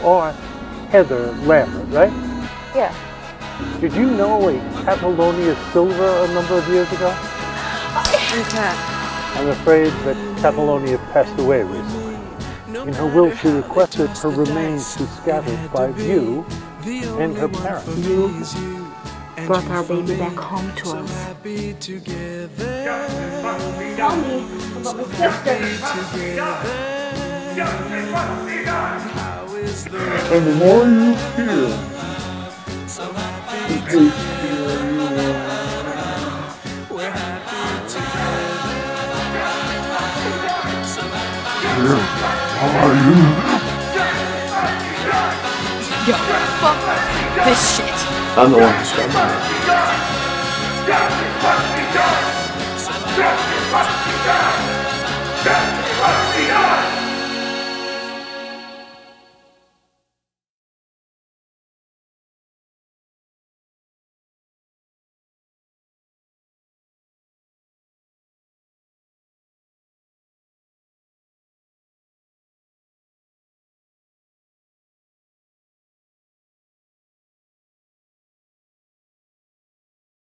are Heather Lambert, right? Yeah. Did you know a Catalonia Silver a number of years ago? Who's that? I'm afraid that Catalonia passed away recently. In her will, she requested her remains be scattered by you and her parents. You brought our baby back home to us. Tell me about my sister. And the more you hear, the tastier you are. Are you? Yo, fuck this shit. I'm the one who started